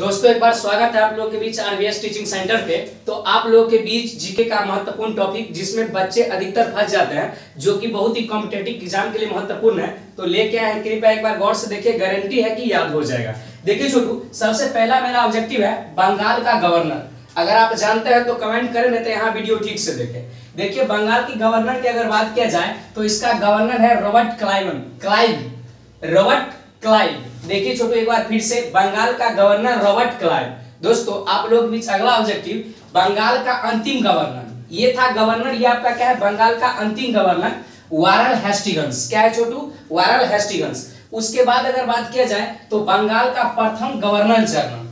दोस्तों, एक बार स्वागत है आप लोगों के बीच आरबीएस टीचिंग सेंटर पे। तो आप लोगों के बीच जीके का महत्वपूर्ण टॉपिक जिसमें बच्चे अधिकतर फंस जाते हैं, जो कि बहुत ही कॉम्पिटेटिव एग्ज़ाम के लिए महत्वपूर्ण है। तो लेके आए हैं, कृपया एक बार गौर से देखिए गारंटी है कि याद हो जाएगा। देखिए छोटू, सबसे पहला मेरा ऑब्जेक्टिव है बंगाल का गवर्नर अगर आप जानते हैं तो कमेंट करें नहीं तो यहाँ वीडियो ठीक से देखें। देखिए, बंगाल की गवर्नर की अगर बात किया जाए तो इसका गवर्नर है Robert Clive. Clive, Robert Clive. देखिए छोटू, एक बार फिर से बंगाल का गवर्नर रॉबर्ट क्लाइव दोस्तों, आप लोग बीच अगला ऑब्जेक्टिव बंगाल का अंतिम गवर्नर ये था गवर्नर ये आपका क्या है? बंगाल का अंतिम गवर्नर वारल हेस्टिगंस क्या है छोटू? वारल हेस्टिगंस उसके बाद अगर बात किया जाए तो बंगाल का प्रथम गवर्नर जनरल।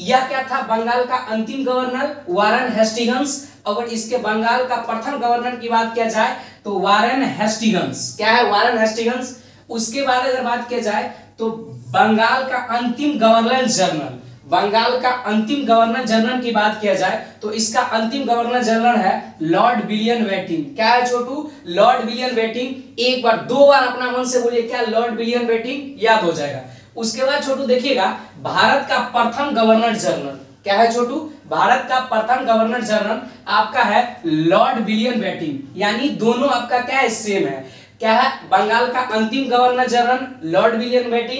यह क्या था? बंगाल का अंतिम गवर्नर वारन हेस्टिगंस अगर इसके बंगाल का प्रथम गवर्नर की बात किया जाए तो वारन हेस्टिगंस क्या है? वारन हेस्टिगंस उसके बाद अगर बात किया जाए तो बंगाल का अंतिम गवर्नर जनरल, बंगाल का अंतिम गवर्नर जनरल की बात किया जाए तो इसका अंतिम गवर्नर जनरल है लॉर्ड विलियम वेटिंग क्या है छोटू? लॉर्ड विलियम वेटिंग एक बार, दो बार अपना मन से बोलिए, क्या लॉर्ड विलियम वेटिंग याद हो जाएगा। उसके बाद छोटू देखिएगा, भारत का प्रथम गवर्नर जनरल। क्या है छोटू? भारत का प्रथम गवर्नर जनरल आपका है लॉर्ड विलियम वेटिंग यानी दोनों आपका क्या है? सेम है। क्या है? बंगाल का अंतिम गवर्नर जनरल लॉर्ड विलियम बेटी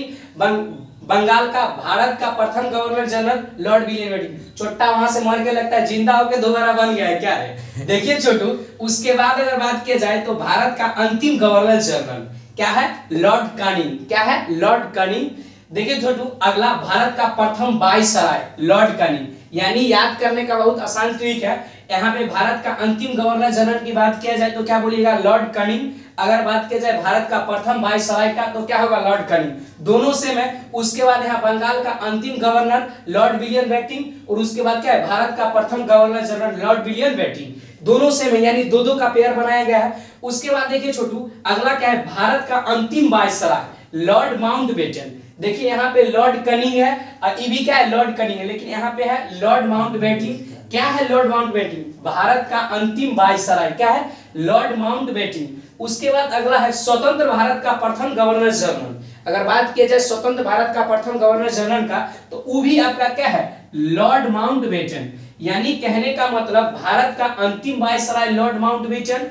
बंगाल का, भारत का प्रथम गवर्नर जनरल लॉर्ड विलियम बेटी छोटा वहाँ से मर के लगता है, ज़िंदा होकर दोबारा बन गया है, क्या है? देखिए छोटू, उसके बाद अगर बात किया जाए तो भारत का अंतिम गवर्नर जनरल क्या है? Lord Canning. क्या है? लॉर्ड कनिंग देखिए छोटू, अगला भारत का प्रथम वायसराय लॉर्ड कनिंग। यानी याद करने का बहुत आसान ट्रिक है। यहाँ पे भारत का अंतिम गवर्नर जनरल की बात किया जाए तो क्या बोलिएगा? Lord Canning. अगर बात किया जाए भारत का प्रथम वायसराय का तो क्या होगा? Lord Canning. दोनों से है। उसके बाद यहाँ बंगाल का अंतिम गवर्नर, लॉर्ड विलियम बेटिंग। और उसके बाद क्या है? भारत का प्रथम governor general, Lord William Bentinck. दोनों से में यानी दो दो का पेयर बनाया गया है। उसके बाद देखिए छोटू, अगला क्या है? भारत का अंतिम वायसराय लॉर्ड माउंट बेटन देखिए यहाँ पे लॉर्ड कनिंग है और ये भी क्या है लॉर्ड कनिंग है? लेकिन यहाँ पे है लॉर्ड माउंट बेटिंग क्या है लॉर्ड माउंट बेटिंग भारत का अंतिम वायसराय क्या है? लॉर्ड माउंट बेटिंग उसके बाद अगला है स्वतंत्र भारत का प्रथम गवर्नर जनरल अगर बात किया जाए स्वतंत्र भारत का प्रथम गवर्नर जनरल का तो वो भी आपका क्या है? लॉर्ड माउंट बेटन यानी कहने का मतलब भारत का अंतिम वायसराय लॉर्ड माउंट बेटन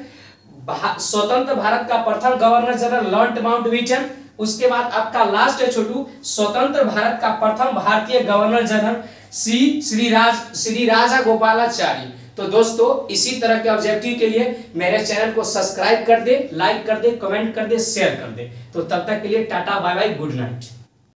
स्वतंत्र भारत का प्रथम governor general Lord Mountbatten उसके बाद आपका लास्ट है छोटू, स्वतंत्र भारत का प्रथम भारतीय governor general, Shri Shri Raj, Shri Rajagopalachari तो दोस्तों, इसी तरह के ऑब्जेक्टिव के लिए मेरे चैनल को सब्सक्राइब कर दे लाइक कर दे कमेंट कर दे शेयर कर दे। तो तब तक के लिए tata bye bye good night